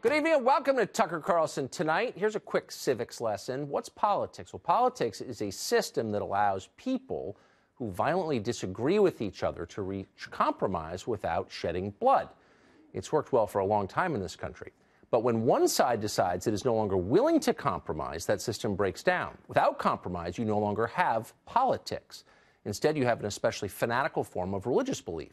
Good evening and welcome to Tucker Carlson tonight. Here's a quick civics lesson. What's politics? Well, politics is a system that allows people who violently disagree with each other to reach compromise without shedding blood. It's worked well for a long time in this country. But when one side decides it is no longer willing to compromise, that system breaks down. Without compromise, you no longer have politics. Instead, you have an especially fanatical form of religious belief.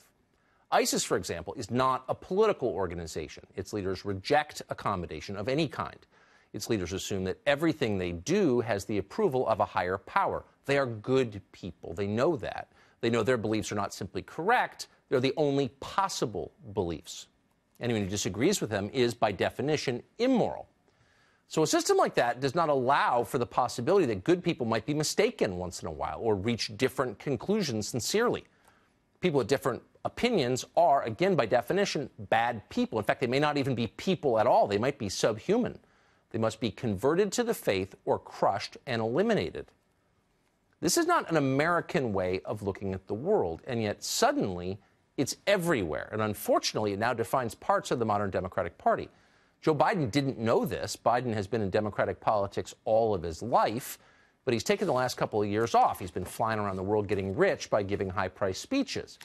ISIS, for example, is not a political organization. Its leaders reject accommodation of any kind. Its leaders assume that everything they do has the approval of a higher power. They are good people. They know that. They know their beliefs are not simply correct, they're the only possible beliefs. Anyone who disagrees with them is, by definition, immoral. So a system like that does not allow for the possibility that good people might be mistaken once in a while or reach different conclusions sincerely. People with different opinions are, again, by definition, bad people. In fact, they may not even be people at all. They might be subhuman. They must be converted to the faith or crushed and eliminated. This is not an American way of looking at the world, and yet suddenly it's everywhere. And unfortunately, it now defines parts of the modern Democratic Party. Joe Biden didn't know this. Biden has been in Democratic politics all of his life, but he's taken the last couple of years off. He's been flying around the world getting rich by giving high priced speeches.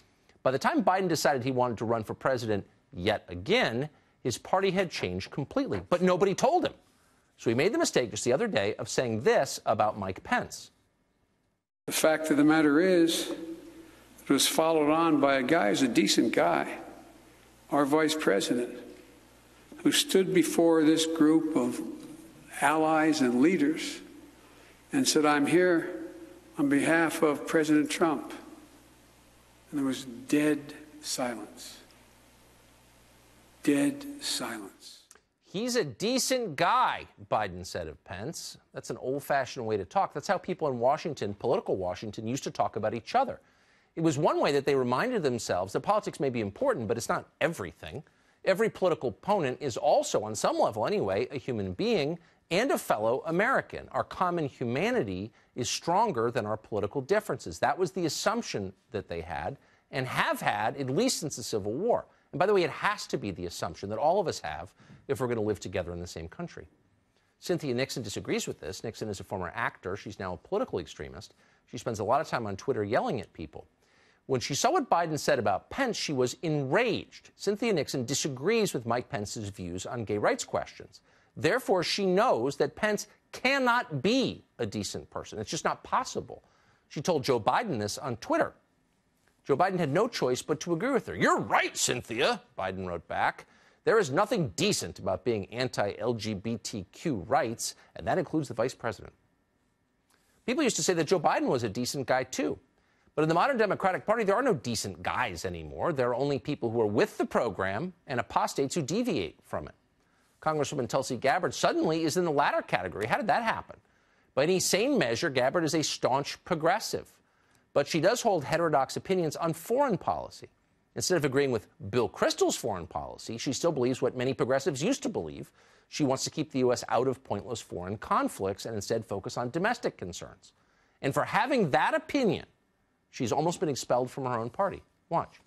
By the time Biden decided he wanted to run for president yet again, his party had changed completely, but nobody told him. So he made the mistake just the other day of saying this about Mike Pence. The fact of the matter is, it was followed on by a guy who's a decent guy, our vice president, who stood before this group of allies and leaders and said, I'm here on behalf of President Trump. And there was dead silence. Dead silence. He's a decent guy, Biden said of Pence. That's an old fashioned way to talk. That's how people in Washington, political Washington, used to talk about each other. It was one way that they reminded themselves that politics may be important, but it's not everything. Every political opponent is also, on some level anyway, a human being and a fellow American. Our common humanity is stronger than our political differences. That was the assumption that they had and have had at least since the Civil War. And by the way, it has to be the assumption that all of us have if we're going to live together in the same country. Cynthia Nixon disagrees with this. Nixon is a former actor. She's now a political extremist. She spends a lot of time on Twitter yelling at people. When she saw what Biden said about Pence, she was enraged. Cynthia Nixon disagrees with Mike Pence's views on gay rights questions. Therefore, she knows that Pence cannot be a decent person. It's just not possible. She told Joe Biden this on Twitter. Joe Biden had no choice but to agree with her. You're right, Cynthia, Biden wrote back. There is nothing decent about being anti LGBTQ rights, and that includes the vice president. People used to say that Joe Biden was a decent guy, too. But in the modern Democratic Party, there are no decent guys anymore. There are only people who are with the program and apostates who deviate from it. Congresswoman Tulsi Gabbard suddenly is in the latter category. How did that happen? By any sane measure, Gabbard is a staunch progressive. But she does hold heterodox opinions on foreign policy. Instead of agreeing with Bill Kristol's foreign policy, she still believes what many progressives used to believe. She wants to keep the U.S. out of pointless foreign conflicts and instead focus on domestic concerns. And for having that opinion, she's almost been expelled from her own party. Watch.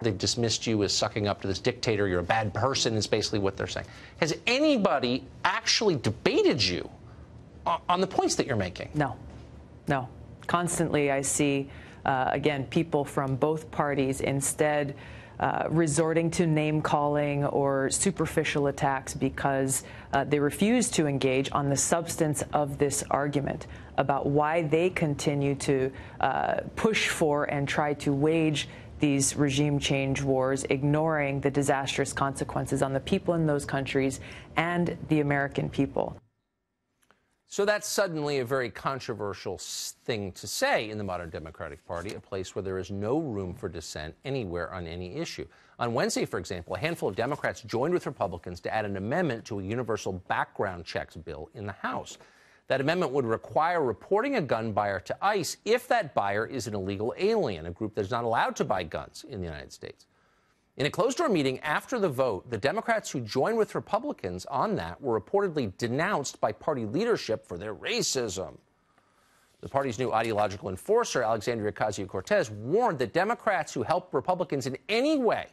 They've dismissed you as sucking up to this dictator. You're a bad person, is basically what they're saying. Has anybody actually debated you on the points that you're making? No. No. Constantly, I see, uh, again, people from both parties instead. Uh, resorting to name calling or superficial attacks because uh, they refuse to engage on the substance of this argument about why they continue to uh, push for and try to wage these regime change wars, ignoring the disastrous consequences on the people in those countries and the American people. So that's suddenly a very controversial thing to say in the modern Democratic Party, a place where there is no room for dissent anywhere on any issue. On Wednesday, for example, a handful of Democrats joined with Republicans to add an amendment to a universal background checks bill in the House. That amendment would require reporting a gun buyer to ICE if that buyer is an illegal alien, a group that is not allowed to buy guns in the United States. In a closed door meeting after the vote, the Democrats who joined with Republicans on that were reportedly denounced by party leadership for their racism. The party's new ideological enforcer, Alexandria Ocasio Cortez, warned that Democrats who helped Republicans in any way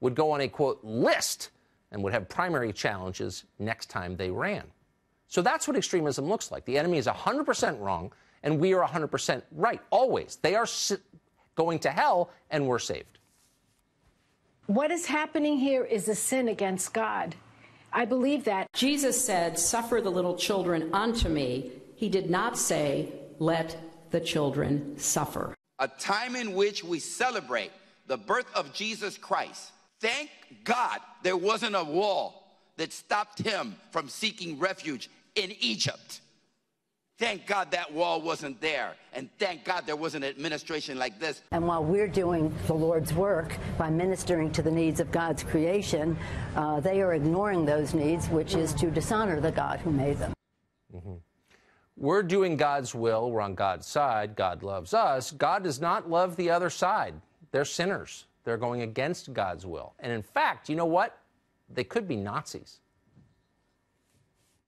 would go on a quote list and would have primary challenges next time they ran. So that's what extremism looks like. The enemy is 100% wrong, and we are 100% right, always. They are going to hell, and we're saved. What is happening here is a sin against God. I believe that. Jesus said, Suffer the little children unto me. He did not say, Let the children suffer. A time in which we celebrate the birth of Jesus Christ. Thank God there wasn't a wall that stopped him from seeking refuge in Egypt. Thank God that wall wasn't there. And thank God there was an administration like this. And while we're doing the Lord's work by ministering to the needs of God's creation, uh, they are ignoring those needs, which is to dishonor the God who made them. Mm-hmm. We're doing God's will. We're on God's side. God loves us. God does not love the other side. They're sinners. They're going against God's will. And in fact, you know what? They could be Nazis.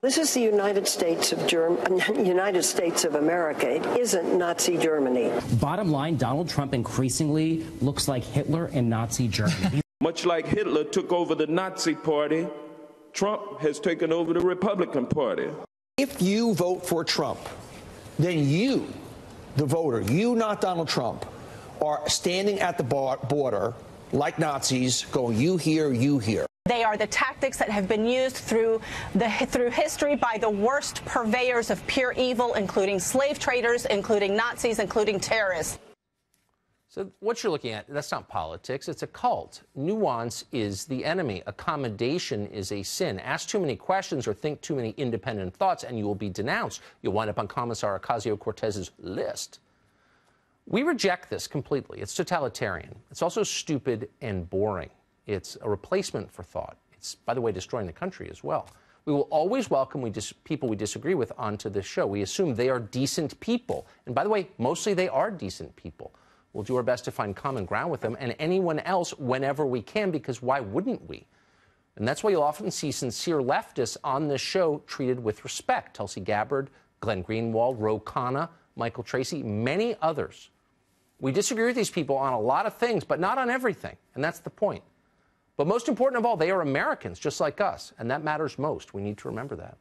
This is the United States of Germ- United States of America. It isn't Nazi Germany. Bottom line, Donald Trump increasingly looks like Hitler in Nazi Germany. Much like Hitler took over the Nazi party, Trump has taken over the Republican Party. If you vote for Trump, then you, the voter, you, not Donald Trump, are standing at the border like Nazis, going, you here, you here. They are the tactics that have been used through the through history by the worst purveyors of pure evil, including slave traders, including Nazis, including terrorists. So what you're looking at, that's not politics, it's a cult. Nuance is the enemy. Accommodation is a sin. Ask too many questions or think too many independent thoughts and you will be denounced. You'll wind up on Commissar Ocasio-Cortez's list. We reject this completely. It's totalitarian. It's also stupid and boring. It's a replacement for thought. It's, by the way, destroying the country as well. We will always welcome we dis- people we disagree with onto this show. We assume they are decent people. And by the way, mostly they are decent people. We'll do our best to find common ground with them and anyone else whenever we can, because why wouldn't we? And that's why you'll often see sincere leftists on this show treated with respect. Tulsi Gabbard, Glenn Greenwald, Ro Khanna, Michael Tracey, many others. We disagree with these people on a lot of things, but not on everything. And that's the point. But most important of all, they are Americans just like us, and that matters most. We need to remember that.